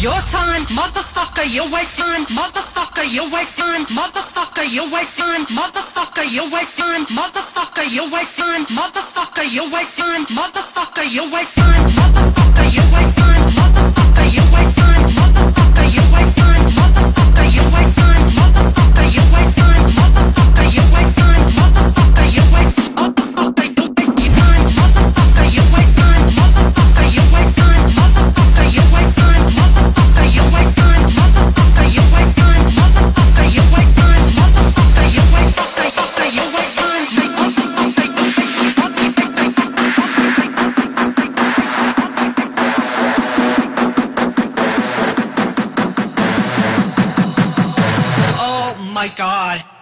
your time, motherfucker, you're wasting time, motherfucker, you're wasting time, motherfucker, you're wasting time, motherfucker, you're wasting time, motherfucker, you're wasting time, motherfucker, you're wasting time, motherfucker, you're wasting time, motherfucker, you're wasting time, my god.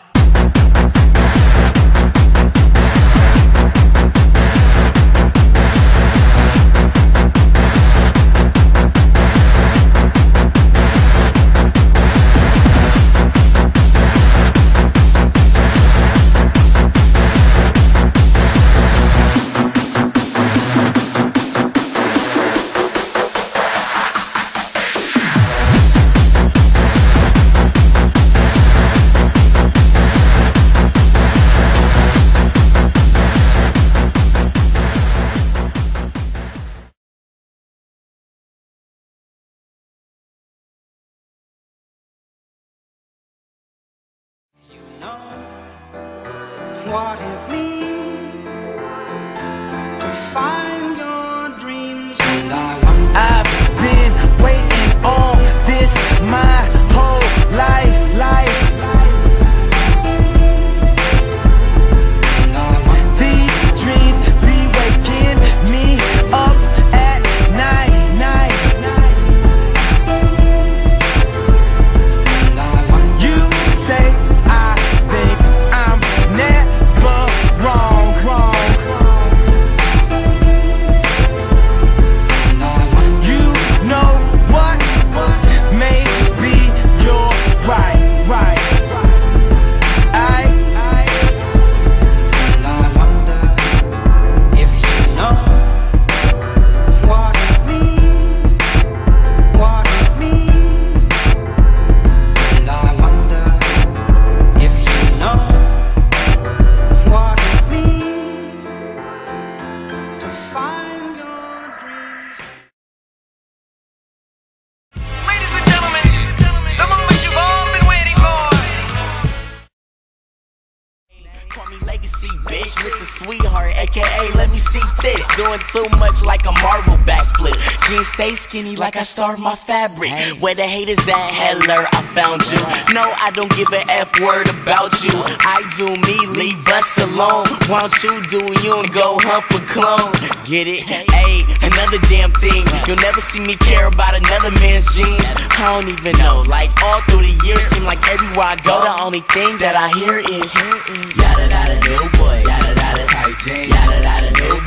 What it means Call me Legacy, bitch. Mr. Sweetheart, aka Let Me See Tits. Doing too much like a Marvel backflip stay skinny like I starved my fabric. Where the haters at, Heller, I found you. No, I don't give a F word about you. I do me, leave us alone. Why don't you do you and go hump a clone? Get it? Hey, another damn thing. You'll never see me care about another man's jeans. I don't even know. Like all through the years, seem like everywhere I go, the only thing that I hear is yada yada new boy, yada yada tight jeans, yada yada new